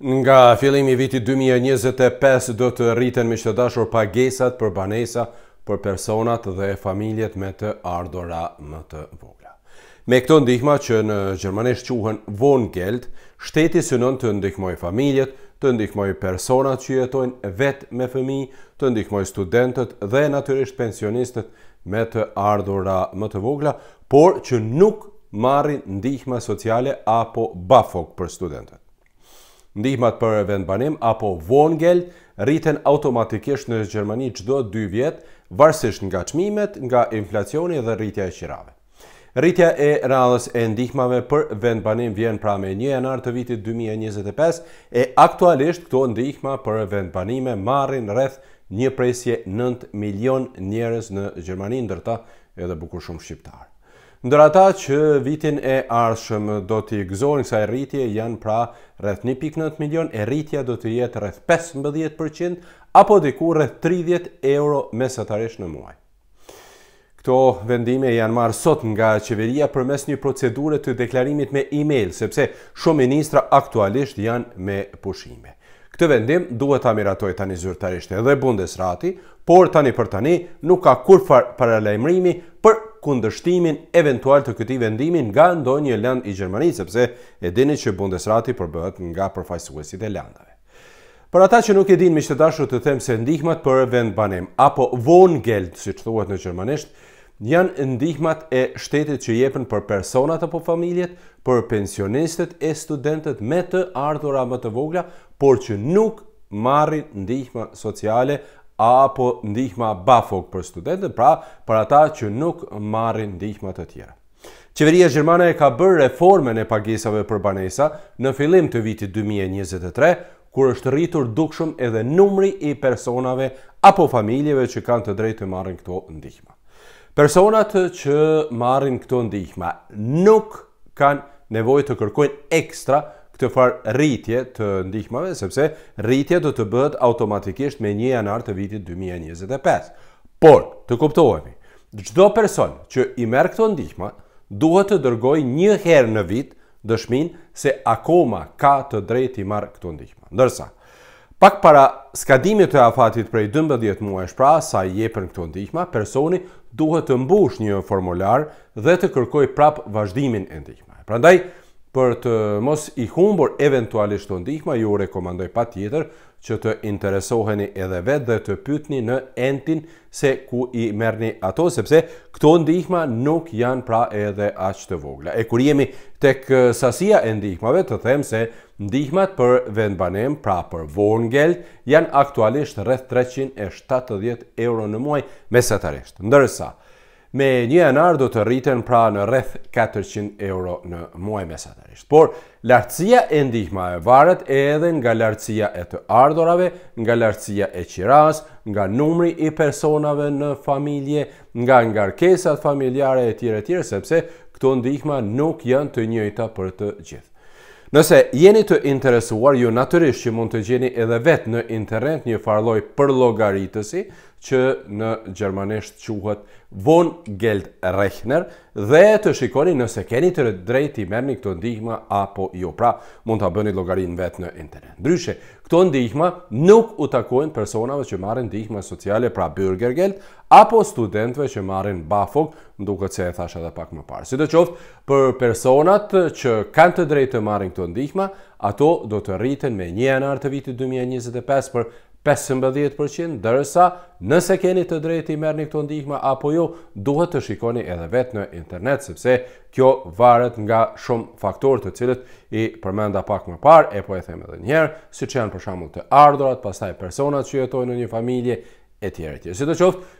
Nga fillimi i vitit dy mijë e njëzet e pesë do të rriten miq të dashur pagesat për banesa për personat dhe familjet me të ardhura më të vogla. Me këto ndihma që në gjermanisht quhen Wohngeld, shteti synon të ndihmojë familjet, të ndihmojë personat që jetojnë vetë me fëmijë, të ndihmojë studentët dhe natyrisht pensionistët me të ardhura më të vogla, por që nuk marrin ndihma sociale apo BAföG për studentët. Ndihmat për vendbanim apo Wohngeld rriten automatikisht në Gjermani çdo 2 vjet, varësisht nga çmimet, nga inflacioni dhe rritja e qirave. Rritja e radhës e ndihmave për vendbanim vjen pra me 1 janar të vitit 2025 e aktualisht këto ndihma për vendbanime marrin rreth një presje 9 milion njerëz në Gjermani, ndër ta edhe bukur shumë shqiptarë. Ndër ata që vitin e ardhshëm do t'i gëzohen kësaj rritje janë pra rreth një pikë nëntë milion e rritja do të jetë rreth pesëmbëdhjetë për qind apo diku rreth tridhjetë euro mesatarisht në muaj. Këto vendime janë marrë sot nga qeveria përmes një procedure të deklarimit me e-mail, sepse shumë ministra aktualisht janë me pushime. Këtë vendim duhet ta miratojë tani zyrtarisht edhe Bundesrati, por tani për tani nuk ka kurrfarë paralajmërimi për kundërshtimin eventual të këtij vendimi nga ndonjë land i Gjermanisë, sepse e dini që Bundesrati përbëhet nga përfaqësuesit e landeve. Për ata që nuk e dinë miq të dashur të them se ndihmat për vendbanim apo Wohngeld, siç thuhet në gjermanisht, Janë ndihmat e shtetit që jepen për personat apo familjet, për pensionistët e studentët me të ardhura më të vogla, por që nuk marrin ndihma sociale apo ndihma BAföG për studentët, pra për ata që nuk marrin ndihma të tjera. Qeveria gjermane e ka bërë reformën e pagesave për banesa në fillim të vitit 2023, kur është rritur dukshëm edhe numri i personave apo familjeve që kanë të drejtë të marrin këto ndihma. Personat që marrin këto ndihma nuk kanë nevojë të kërkojnë ekstra këtë farë rritje të ndihmave, sepse rritja do të bëhet automatikisht me një janar të vitit 2025. Por, të kuptohemi, çdo person që i merr këto ndihma, duhet të dërgojë një herë në vit, dëshminë se akoma ka të drejtë t'i marrë këto ndihma. Ndërsa, pak para skadimit të afatit prej 12 muajsh pra sa i jepen këto ndihma, personi duhet të mbushë një formular dhe të kërkojë prapë vazhdimin e ndihmave. Prandaj, për të mos i humbur eventualisht këto ndihma, ju rekomandoj patjetër që të interesoheni edhe vetë dhe të pyetni në entin se ku i merrni ato, sepse këto ndihma nuk janë pra edhe aq të vogla. E kur jemi tek sasia e ndihmave të them se ndihmat për vendbanim, pra për Wohngeld, janë aktualisht rreth 370 euro në muaj mesatarisht. Ndërsa, Me një janar do të rriten pra në rreth 400 euro në muaj mesatarisht. Por, lartësia e ndihmave varet edhe nga lartësia e të ardhurave, nga lartësia e qirasë, nga numri i personave në familje, nga ngarkesat familjare e tjera e tjera, sepse këto ndihma nuk janë të njëjta për të gjithë. Nëse jeni të interesuar, ju natyrisht që mund të gjeni edhe vetë në internet një farë lloj përllogaritësi, që në gjermanisht quhet Wohngeldrechner dhe të shikoni nëse keni të drejtë t'i merrni këto ndihma apo jo. Pra, mund ta bëni llogarinë vetë në internet. Ndryshe, këto ndihma nuk u takojnë personave që marrin ndihma sociale pra Bürgergeld apo studentëve që marrin BAföG, më duket se e thashë edhe pak më parë. Sidoqoftë, për personat që kanë të drejtë të marrin këto ndihma, ato do të rriten me 1 janar të vitit 2025 për pesëmbëdhjetë për qind, ndërsa nëse keni të drejtë t'i merrni këto ndihma apo jo, duhet të shikoni edhe vetë në internet, sepse kjo varet nga shumë faktorë të cilët i përmenda pak më parë, e po e them edhe një herë, siç janë për shembull të ardhurat, pastaj personat që jetojnë në një familje, e tjera e tjera. Sidoqoftë,